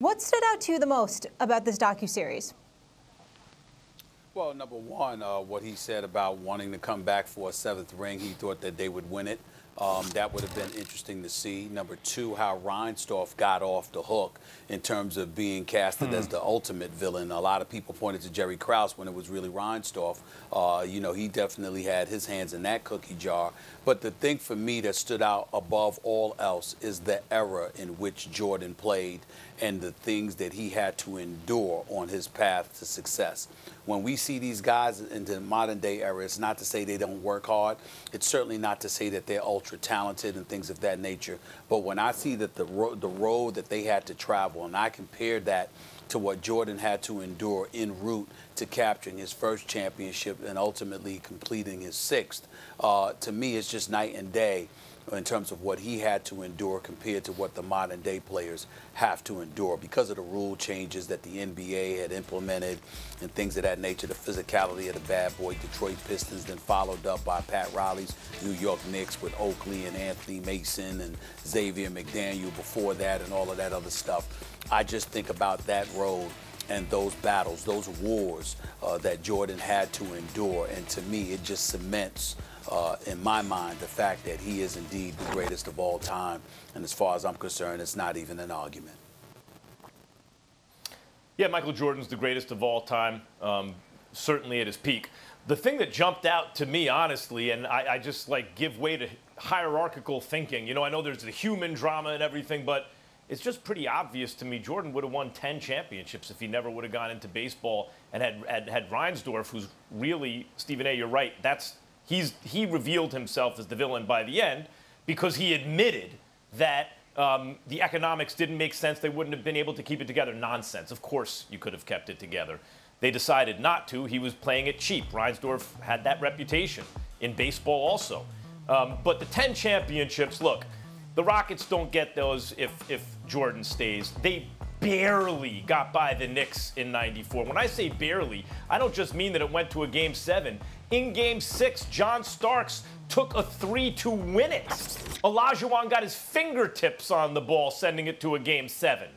What stood out to you the most about this docu-series? Well, number one, uh, what he said about wanting to come back for a seventh ring, he thought that they would win it. Um, that would have been interesting to see. Number two, how Reinsdorf got off the hook in terms of being casted as the ultimate villain. A lot of people pointed to Jerry Krause when it was really Reinsdorf. Uh, you know, he definitely had his hands in that cookie jar. But the thing for me that stood out above all else is the era in which Jordan played and the things that he had to endure on his path to success. When we see these guys in the modern day era, it's not to say they don't work hard. It's certainly not to say that they're ultra talented and things of that nature. But when I see that the ro- the road that they had to travel, and I compared that to what Jordan had to endure en route to capturing his first championship and ultimately completing his sixth, uh, to me, it's just night and day in terms of what he had to endure compared to what the modern day players have to endure because of the rule changes that the NBA had implemented and things of that nature, the physicality of the bad boy Detroit Pistons, then followed up by Pat Riley's New York Knicks with Oakley and Anthony Mason and Xavier McDaniel before that and all of that other stuff. I just think about that road and those battles, those wars uh, that Jordan had to endure. And to me, it just cements, uh, in my mind, the fact that he is indeed the greatest of all time. And as far as I'm concerned, it's not even an argument. Yeah, Michael Jordan's the greatest of all time, um, certainly at his peak. The thing that jumped out to me, honestly, and I, I just like give way to hierarchical thinking. You know, I know there's the human drama and everything, but it's just pretty obvious to me Jordan would have won 10 championships if he never would have gone into baseball and had, had, had Reinsdorf, who's really, Stephen A., you're right, that's, he's, he revealed himself as the villain by the end because he admitted that um, the economics didn't make sense. They wouldn't have been able to keep it together. Nonsense. Of course you could have kept it together. They decided not to. He was playing it cheap. Reinsdorf had that reputation in baseball also. Um, but the 10 championships, look, the Rockets don't get those if, if Jordan stays. They barely got by the Knicks in 94. When I say barely, I don't just mean that it went to a game seven. In game six, John Starks took a three to win it. Olajuwon got his fingertips on the ball, sending it to a game seven.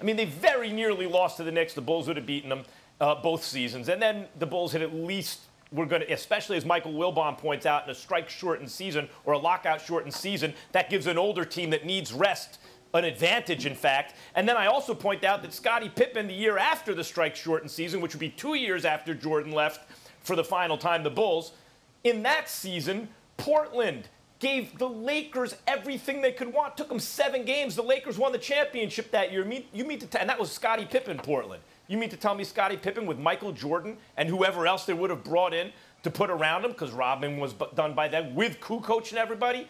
I mean, they very nearly lost to the Knicks. The Bulls would have beaten them uh, both seasons. And then the Bulls had at least we're going to, especially as Michael Wilbon points out, in a strike shortened season or a lockout shortened season, that gives an older team that needs rest an advantage, in fact. And then I also point out that Scottie Pippen, the year after the strike shortened season, which would be two years after Jordan left for the final time, the Bulls, in that season, Portland gave the Lakers everything they could want. Took them seven games. The Lakers won the championship that year. You mean to, t- and that was Scottie Pippen, Portland. You mean to tell me Scottie Pippen with Michael Jordan and whoever else they would have brought in to put around him, because Rodman was done by then, with Kukoc and everybody,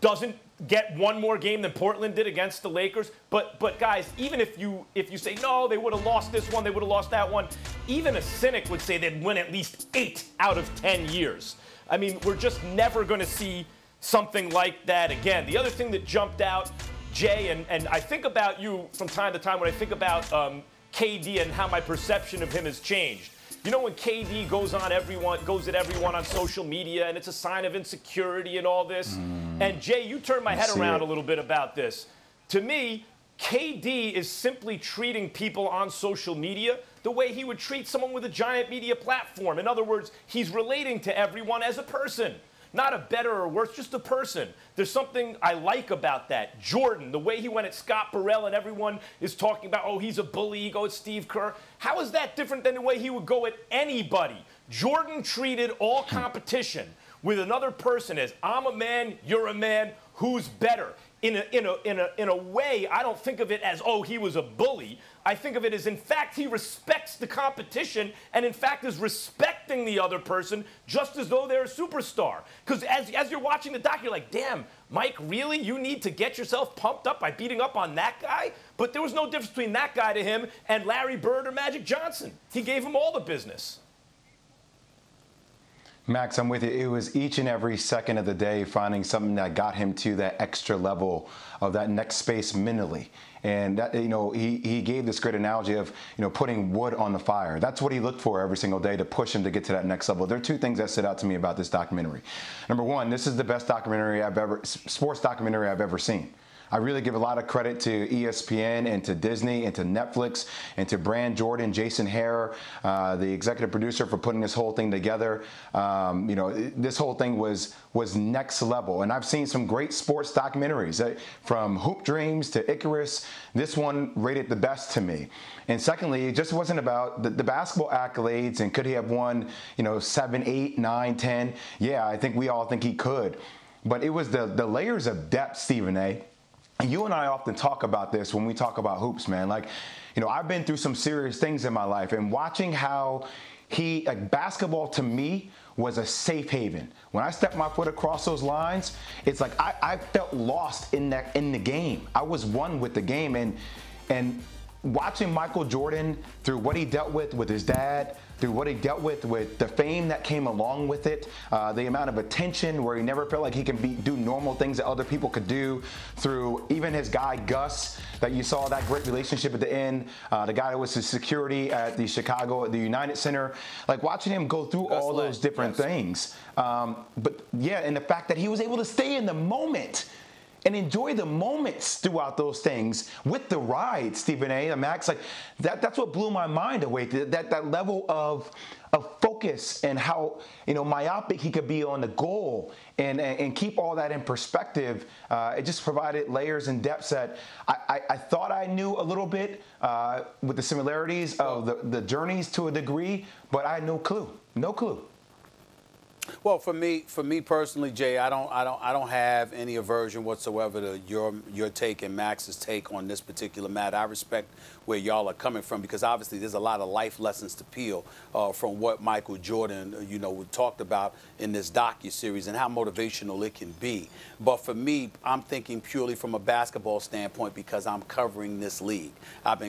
doesn't get one more game than Portland did against the Lakers. But but guys, even if you if you say no, they would have lost this one, they would have lost that one. Even a cynic would say they'd win at least eight out of ten years. I mean, we're just never going to see something like that again. The other thing that jumped out, Jay, and, and I think about you from time to time when I think about um, KD and how my perception of him has changed. You know when KD goes on everyone goes at everyone on social media and it's a sign of insecurity and all this. Mm. And Jay, you turned my head around it. a little bit about this. To me, KD is simply treating people on social media the way he would treat someone with a giant media platform. In other words, he's relating to everyone as a person. Not a better or worse, just a person. There's something I like about that. Jordan, the way he went at Scott Burrell and everyone is talking about, oh, he's a bully, he goes at Steve Kerr. How is that different than the way he would go at anybody? Jordan treated all hmm. competition with another person as I'm a man, you're a man, who's better? In a, in, a, in, a, in a way, I don't think of it as, oh, he was a bully. I think of it as, in fact, he respects the competition and, in fact, is respecting the other person just as though they're a superstar. Because as, as you're watching the doc, you're like, damn, Mike, really? You need to get yourself pumped up by beating up on that guy? But there was no difference between that guy to him and Larry Bird or Magic Johnson. He gave him all the business. Max, I'm with you. It was each and every second of the day finding something that got him to that extra level of that next space mentally. And that, you know, he, he gave this great analogy of you know putting wood on the fire. That's what he looked for every single day to push him to get to that next level. There are two things that stood out to me about this documentary. Number one, this is the best documentary I've ever sports documentary I've ever seen. I really give a lot of credit to ESPN and to Disney and to Netflix and to Brand Jordan, Jason Hehir, uh, the executive producer, for putting this whole thing together. Um, you know, this whole thing was was next level, and I've seen some great sports documentaries uh, from Hoop Dreams to Icarus. This one rated the best to me. And secondly, it just wasn't about the, the basketball accolades and could he have won, you know, seven, eight, nine, ten. Yeah, I think we all think he could. But it was the, the layers of depth, Stephen A. You and I often talk about this when we talk about hoops, man. Like, you know, I've been through some serious things in my life, and watching how he, like, basketball to me was a safe haven. When I stepped my foot across those lines, it's like I, I felt lost in that in the game. I was one with the game, and and watching Michael Jordan through what he dealt with with his dad, through what he dealt with with the fame that came along with it, uh, the amount of attention where he never felt like he can be do normal things that other people could do, through even his guy Gus that you saw that great relationship at the end, uh, the guy that was his security at the Chicago at the United Center, like watching him go through Gus all Lang, those different yes. things. Um, but yeah, and the fact that he was able to stay in the moment and enjoy the moments throughout those things with the ride, Stephen A. and Max. Like that, that's what blew my mind away. That that level of of focus and how you know myopic he could be on the goal and and, and keep all that in perspective. Uh, it just provided layers and depths that I, I, I thought I knew a little bit uh, with the similarities of the, the journeys to a degree, but I had no clue. No clue. Well, for me, for me personally, Jay, I don't, I don't, I don't have any aversion whatsoever to your your take and Max's take on this particular matter. I respect where y'all are coming from because obviously there's a lot of life lessons to peel uh, from what Michael Jordan, uh, you know, talked about in this docu series and how motivational it can be. But for me, I'm thinking purely from a basketball standpoint because I'm covering this league. I've been